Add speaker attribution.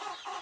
Speaker 1: Ha ha!